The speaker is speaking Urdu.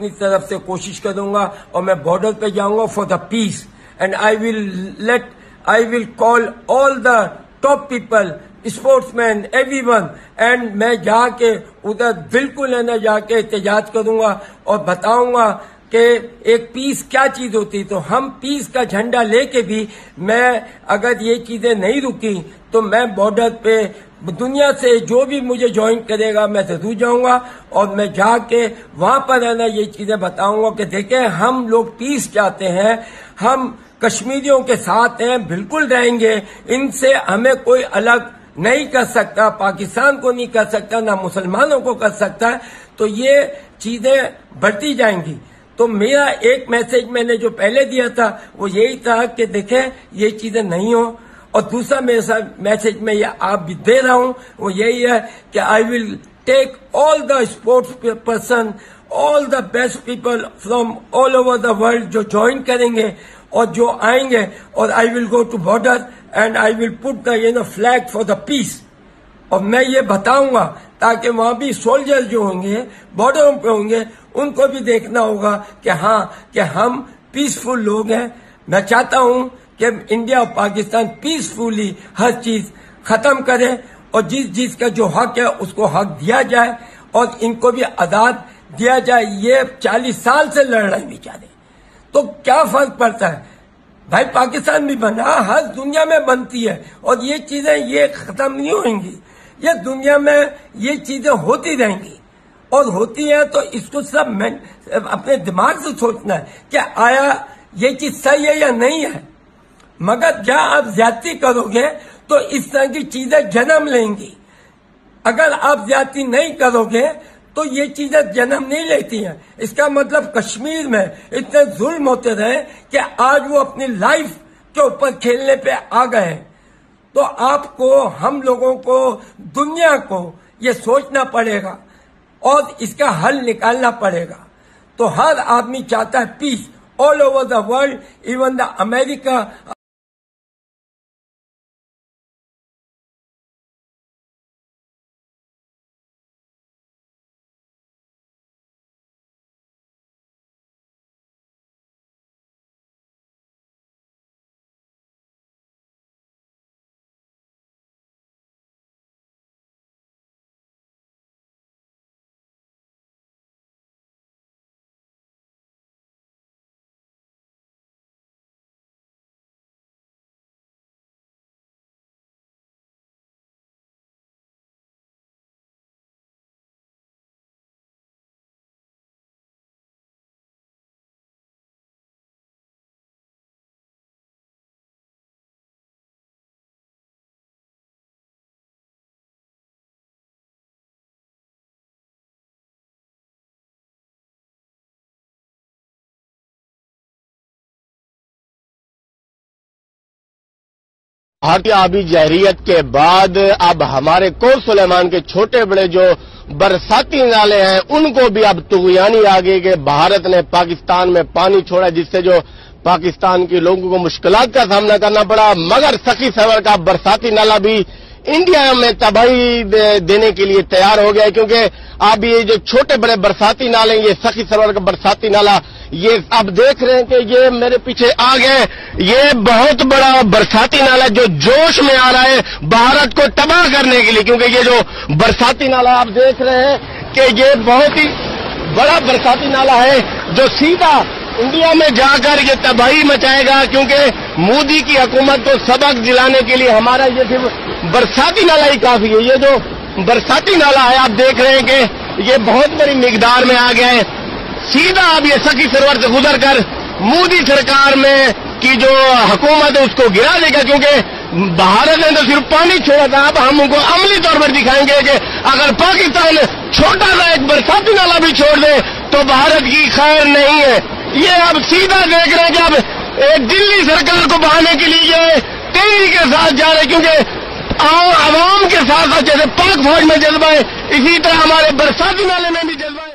اپنی طرف سے کوشش کروں گا اور میں بارڈر پہ جاؤں گا for the peace and I will let I will call all the top people sportsman everyone and میں جا کے ادھر بالکل ہے نا جا کے احتجاج کروں گا اور بتاؤں گا کہ ایک پیس کیا چیز ہوتی تو ہم پیس کا جھنڈا لے کے بھی میں اگر یہ چیزیں نہیں رکی تو میں بارڈر پہ دنیا سے جو بھی مجھے جوائن کرے گا، میں ضرور جاؤں گا اور میں جا کے وہاں پر ہے نا یہ چیزیں بتاؤں گا کہ دیکھیں، ہم لوگ پیس چاہتے ہیں، ہم کشمیریوں کے ساتھ ہیں، بالکل رہیں گے، ان سے ہمیں کوئی الگ نہیں کر سکتا، پاکستان کو نہیں کر سکتا، نہ مسلمانوں کو کر سکتا، تو یہ چیزیں بڑھتی جائیں گی۔ تو میرا ایک میسج میں نے جو پہلے دیا تھا، وہ یہی تھا کہ دیکھیں، یہ چیزیں نہیں ہوں۔ اور دوسرا میرا میسج میں یہ آپ بھی دے رہا ہوں، وہ یہی ہے کہ I will take all the sports person all the best people from all over the world جو جوائن کریں گے اور جو آئیں گے، اور I will go to border and I will put the you know flag for the peace اور میں یہ بتاؤں گا تاکہ وہاں بھی سولجر جو ہوں گے بارڈروں پہ ہوں گے، ان کو بھی دیکھنا ہوگا کہ ہاں کہ ہم پیسفل لوگ ہیں۔ میں چاہتا ہوں کہ انڈیا اور پاکستان پیسفلی ہر چیز ختم کرے اور جس چیز کا جو حق ہے اس کو حق دیا جائے اور ان کو بھی آزاد دیا جائے، یہ چالیس سال سے لڑ رہے بیچارے تو کیا فرق پڑتا ہے؟ بھائی پاکستان بھی بنا، ہر دنیا میں بنتی ہے اور یہ چیزیں یہ ختم نہیں ہوئیں گی۔ یہ دنیا میں یہ چیزیں ہوتی رہیں گی۔ اور ہوتی ہیں تو اس کو سب اپنے دماغ سے سوچنا ہے کہ آیا یہ چیز صحیح ہے یا نہیں ہے۔ مگر جہاں آپ زیادتی کرو گے تو اس طرح کی چیزیں جنم لیں گی۔ اگر آپ زیادتی نہیں کرو گے تو یہ چیزیں جنم نہیں لیتی ہیں۔ اس کا مطلب کشمیر میں اتنے ظلم ہوتے رہے کہ آج وہ اپنی لائف کے اوپر کھیلنے پہ آ گئے۔ تو آپ کو، ہم لوگوں کو، دنیا کو یہ سوچنا پڑے گا اور اس کا حل نکالنا پڑے گا۔ تو ہر آدمی چاہتا ہے peace all over the world even the America ہاتھی آبی جہریت کے بعد اب ہمارے کور سلیمان کے چھوٹے بڑے جو برساتی نالے ہیں، ان کو بھی اب تغیانی آگے کہ بھارت نے پاکستان میں پانی چھوڑا، جس سے جو پاکستان کے لوگوں کو مشکلات کا سامنا کرنا پڑا۔ مگر سخی سور کا برساتی نالا بھی انڈیا میں تباہی دینے کے لیے تیار ہو گیا ہے، کیونکہ اب یہ جو چھوٹے بڑے برساتی نالے یہ سخی سرور کا برساتی نالا یہ اب دیکھ رہے ہیں کہ یہ میرے پیچھے آ گئے۔ یہ بہت بڑا برساتی نالا جو جوش میں آ رہا ہے بھارت کو تباہ کرنے کے لیے، کیونکہ یہ جو برساتی نالا آپ دیکھ رہے ہیں کہ یہ بہت ہی بڑا برساتی نالا ہے جو سیدھا انڈیا میں جا کر یہ تباہی مچائے گا، کیونکہ مودی کی حکومت کو سبق دلانے کے لیے ہمارا یہ صرف برساتی نالا ہی کافی ہے۔ یہ جو برساتی نالا ہے، آپ دیکھ رہے ہیں کہ یہ بہت بڑی مقدار میں آ گیا ہے۔ سیدھا اب یہ سخی سرور سے گزر کر مودی سرکار میں کی جو حکومت ہے اس کو گرا دے گا، کیونکہ بھارت نے تو صرف پانی چھوڑا تھا۔ اب ہم ان کو عملی طور پر دکھائیں گے کہ اگر پاکستان چھوٹا سا ایک برساتی نالا بھی چھوڑ دے تو بھارت کی خیر نہیں ہے۔ یہ اب سیدھا دیکھ رہے ہیں کہ اب دلی سرکار کو بہانے کے لیے یہ تیزی کے ساتھ جا رہے کیونکہ عوام کے ساتھ ساتھ جیسے پاک فوج میں جذبہ ہے، اسی طرح ہمارے برساتی نالے میں بھی جذبہ ہے۔